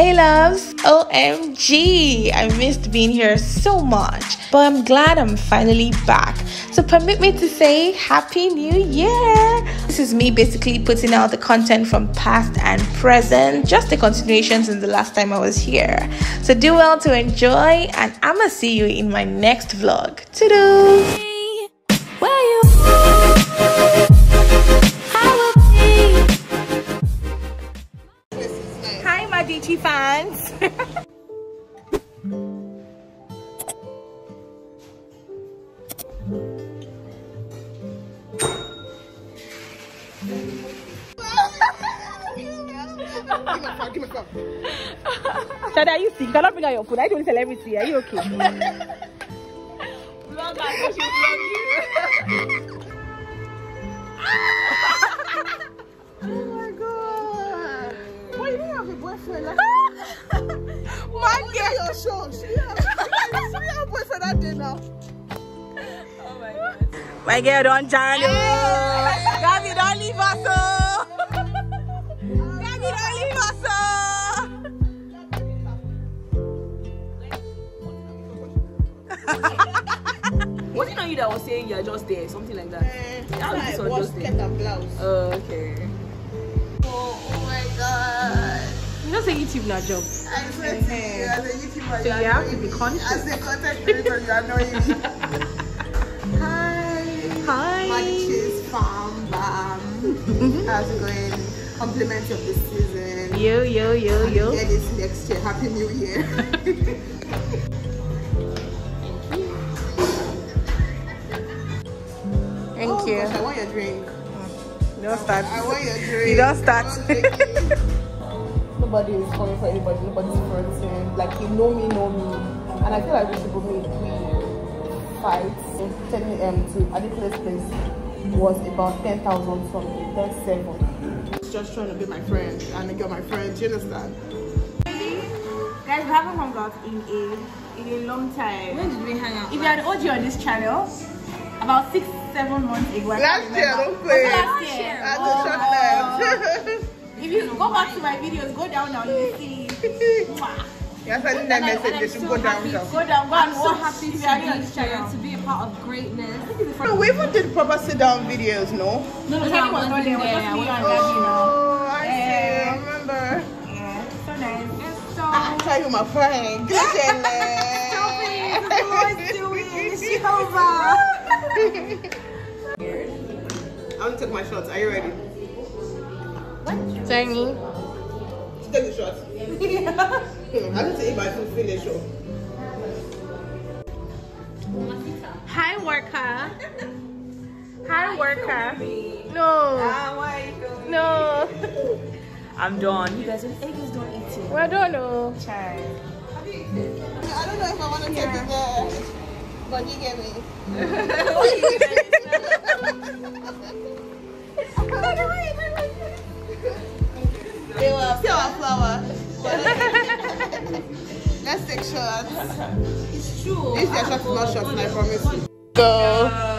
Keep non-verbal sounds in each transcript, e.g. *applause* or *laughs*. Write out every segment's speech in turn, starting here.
Hey loves, OMG, I missed being here so much, but I'm glad I'm finally back. So permit me to say Happy New Year! This is me basically putting out the content from past and present, just the continuation since the last time I was here. So do well to enjoy, and I'ma see you in my next vlog. Toodles! Fans! Give me some. Shada, you sick? You cannot bring out your food. I don't celebrity. Are you okay? *laughs* look at. She have, *laughs* she have a boyfriend that day now. Oh my girl don't join you. Gabby, don't leave us. *laughs* Oh. Gabby, don't leave us. *laughs* Oh. Was it not you that was saying you're just there, something like that? Eh, How is this I was just skirt there? and blouse. Oh, okay. You know, say YouTube not job. I swear to you, as a YouTuber, So you you have to be conscious. As a content creator, you annoy me. Hi. Hi. Matches, farm, bam. Mm-hmm. How's it going? Compliments of the season. Yo, yo, yo, yo. Get this next year. Happy New Year. *laughs* Oh, Thank oh, you. Gosh, I want your drink. Mm. Don't start. I want your drink. You don't start. Oh, thank you. Nobody is coming for anybody. Nobody's fronting. Like you know me, know me, and I feel like we should go meet. We fight. 10 a.m. to Adequate place was about 10,000 something, 10 7. Just trying to be my friend and get my friend. Do you understand? Guys, we haven't hung out in a in a long time. When did we hang out? If you had OG on this channel, about six, seven months ago. Last year, remember. don't play. Last year. At Oh, the short oh, left. *laughs* If you go back to my videos, go down now, you will see. *laughs* Mwah. You're sending that message. They should go down. down. Go down, go I'm and so watch happy if to are new be this here, to be a part of greatness. No, we even did proper sit down videos, no? No, no, Kenny was not there. It was just me and Gabby now. Oh, I see. Yeah. I remember. Yeah, so nice. It's so ah, I tell you, my friend. *laughs* *laughs* I want to take my shots. Are you ready? Tiny. Take the shot. I need to eat my food finish. oh. Hi, worker. Hi, worker. No. No. I'm done. You guys, when egg is done eating. Well, I don't know. Child. I don't know if I want to take it there. But you get me. *laughs* They our flower. Let's take shots. It's true. This is your shot, not shots, I promise you.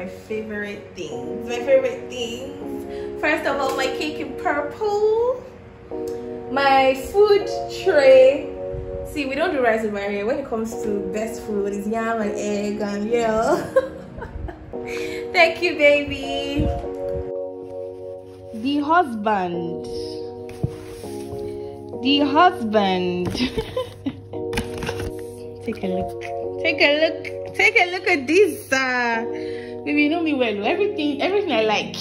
My favorite things. My favorite things. First of all, my cake in purple. My food tray. See, we don't do rice in Maria. When it comes to best food, it's yam and egg and yeah. *laughs* thank you, baby. The husband. The husband. *laughs* Take a look. Take a look. Take a look at this. Uh, baby, you know me well. Everything, everything I like. *laughs*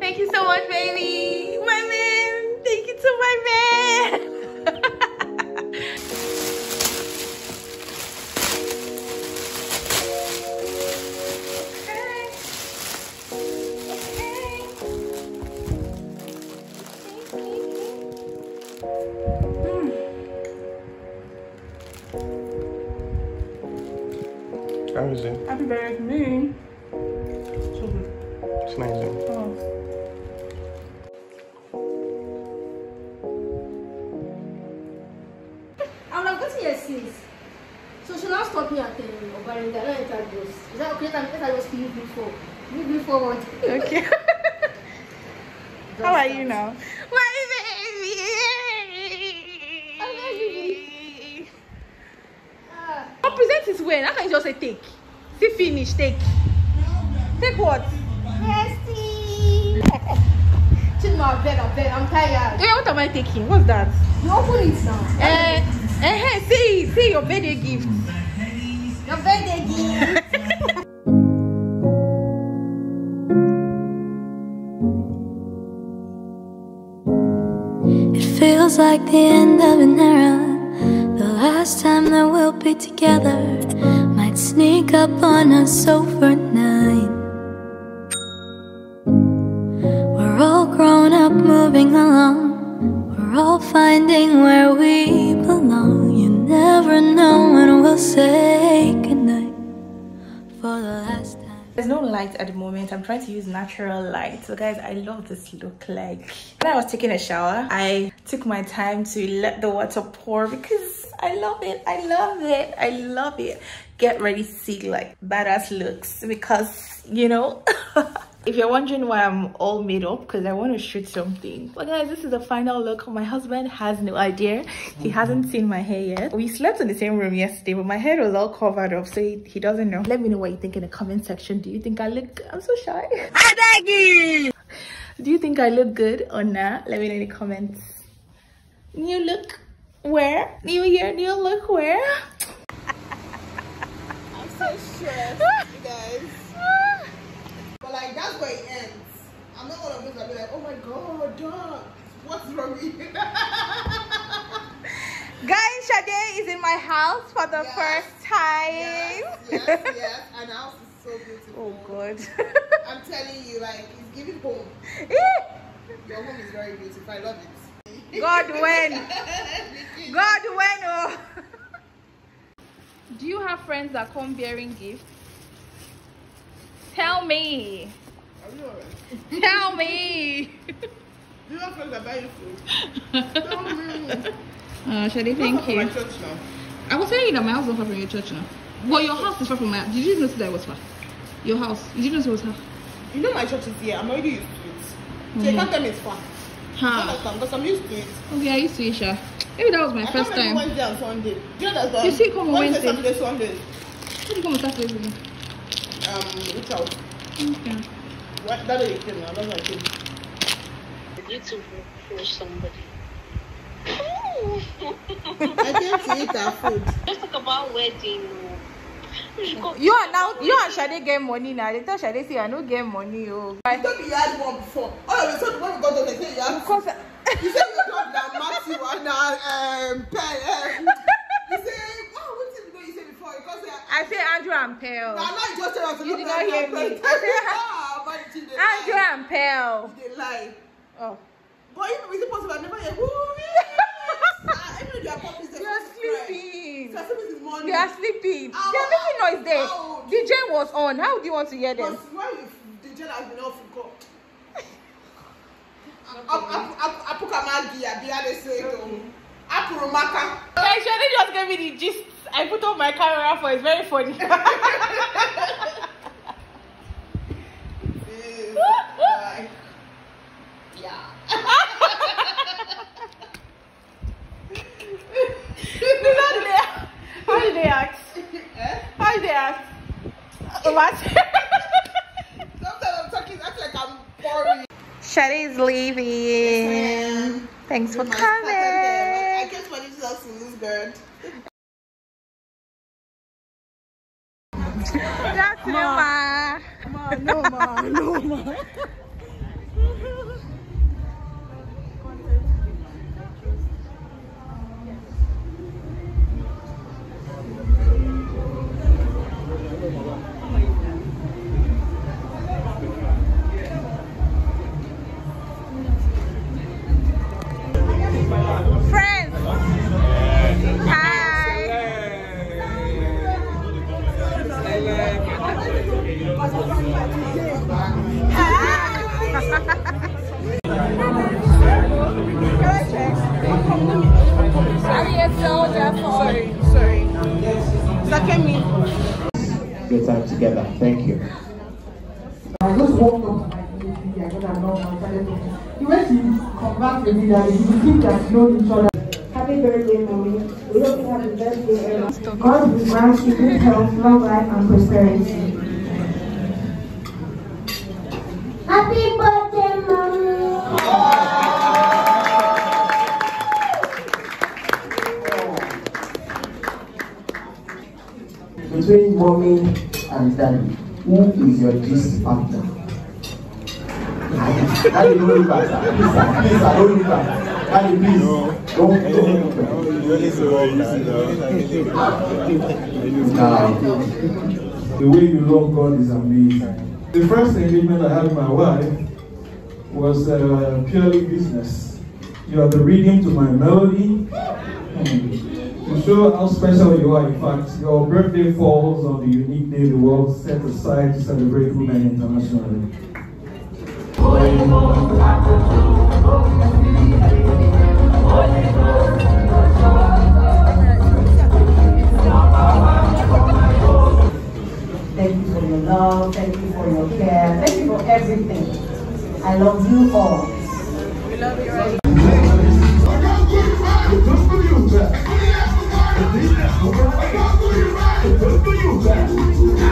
Thank you so much, baby. My man. Thank you to my man. It's nice. Though. Oh. I would have gotten your skills. So she now stop me at the Obaringa, not enter those. Is that okay? Let I just leave before. Leave before what? Okay. How are you now? My baby. Ah, I'll present his way. How can you just say take? See finish, take. Take what? *laughs* Bestie! Chinma, beg, I beg, I'm tired. Hey, what am I taking? What's that? You open it now. Eh, eh, see, see your birthday gift. Your birthday gift. *laughs* It feels like the end of an era. The last time that we'll be together might sneak up on us overnight. We're all finding where we belong. You never know when we'll say goodnight for the last time. There's no light at the moment. I'm trying to use natural light. So guys, I love this look like. When I was taking a shower, I took my time to let the water pour because I love it. I love it. I love it. Get ready to see like badass looks because you know *laughs* if you're wondering why I'm all made up because I want to shoot something. But guys, this is the final look. My husband has no idea. He mm-hmm. hasn't seen my hair yet. We slept in the same room yesterday, but my hair was all covered up, so he, he doesn't know. Let me know what you think in the comment section. Do you think I look I'm so shy. I beg you! Do you think I look good or not? Let me know in the comments. New look where? New year, new look where? *laughs* I'm so stressed, you guys. Like that's where it ends. I'm not one of those that be like, oh my god, dog, what's wrong with you? *laughs* Guys, Sade is in my house for the Yes. first time. yes, yes, yes. And the house is so beautiful. Oh god. *laughs* I'm telling you, like, it's giving home. *laughs* Your home is very beautiful. I love it. God when? God when? Oh. Do you have friends that come bearing gifts? Tell me. Are you alright? Tell me. Do you have friends that buy you food? Tell me. Uh, thank you. I was telling you that my house is far from your church now. Well, your house is far from my Did you notice that it was far? Your house. Did you notice it was far? You know my church is here. I'm already used to it. So you can't tell me it's far. Understand because I'm used to it. Okay, I used to it, Sha. Maybe that was my I first time. Wednesday and Sunday. Do you understand? You see, come on Wednesday, Wednesday. Saturday, Sunday. How did you come on Saturday? Again? Um, which out? Okay. What? That day you came now. That's why I came. you to for somebody. I came to eat our food. Let's talk about wedding. oh. You should go- You are now, you and Shade get money now. They tell Shade say I no get money. Oh. I thought you had one before. All of a sudden, when we got done, they said you had. Because You said you got that Matthew and uh, um, Pen. Um, you say, oh, what did you know you said before? Because uh, I say Andrew and Pearl. now you just tell us You did not hear me. I said, but you did Andrew lie. and Pearl. Did lie. Oh. But even with the possible, I never hear who. Even if *laughs* ah, you are puppies, They sleeping. So I said, this is morning. They are sleeping. They are making noise there. DJ was on. How do you want to hear them? Because why if the gel has been off, go. Apuka magi, abi ade say to. Apurumaka. Like Shade just gave me the gist. I put on my camera for it's very funny. Like, yeah. How did they, how did they act? Eh? How did they act? What? Sometimes I'm talking, act like I'm boring. Shade is leaving. Thanks for there. I coming. guess my little house this girl. That's Ma. Ma, no ma, no ma. Your time together. Thank you. I just walked up to my baby and then I know my started talking. He went to converse with me that you think that you know each other. Happy birthday, mommy. We hope you have the best day ever. God will grant you good health, long life, and prosperity. Happy birthday, Between mommy and daddy, who is your gist partner? Daddy, don't look at her. Please. Please, don't look at her. Daddy, please. Don't, don't. The way you love God is amazing. The first engagement I had with my wife was uh, purely business. You are the rhythm to my melody. To show how special you are, in fact, your birthday falls on the unique day the world set aside to celebrate women internationally. Thank you for your love. Thank you for your care. Thank you for everything. I love you all. We love you all. Believe that. Right. I got you right. I got you right.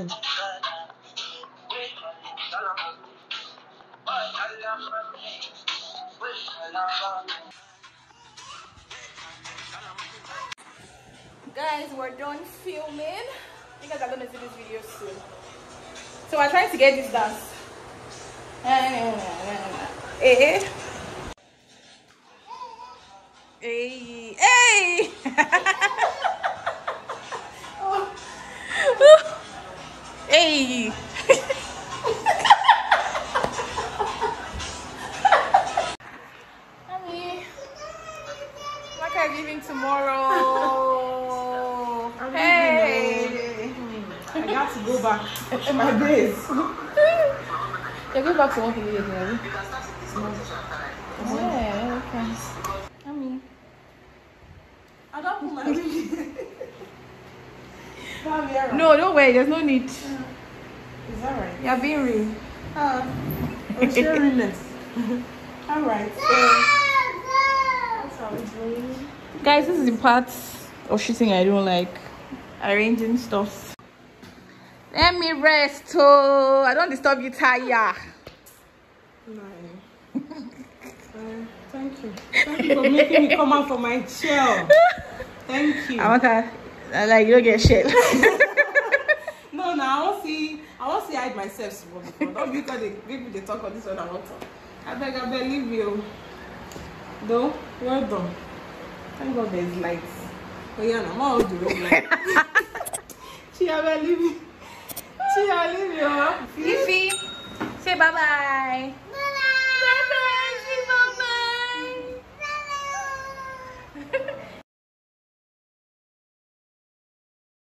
Guys, we're done filming. You guys are gonna see this video soon. So we're trying to get this dance. Eh. eh. eh, eh. Hey, hey! *laughs* hey! Leaving tomorrow? *laughs* hey! I got to go back to *laughs* my base. *laughs* You're going back to work immediately, are you? Yeah, okay. Mommy. I don't put my ring. No, don't worry, there's no need. Is that right? You're being real. Uh, I'm sharing this. All right. So, that's how it's going. Guys, this is the part of shooting I don't like. Arranging stuff. Let me rest, oh. I don't disturb you, Taya. No. *laughs* Uh, thank you. Thank you for making me come out from my shell. Thank you. I want to, I like, you don't get shit. *laughs* No, no, I want see. I want see hide myself. Don't because they people they talk on this one. I want to. I beg, I beg, leave you. Though, well done. Thank God there's lights. But yeah, no, more of the red light. She beg, leave you. She I leave? Fifi, say bye-bye.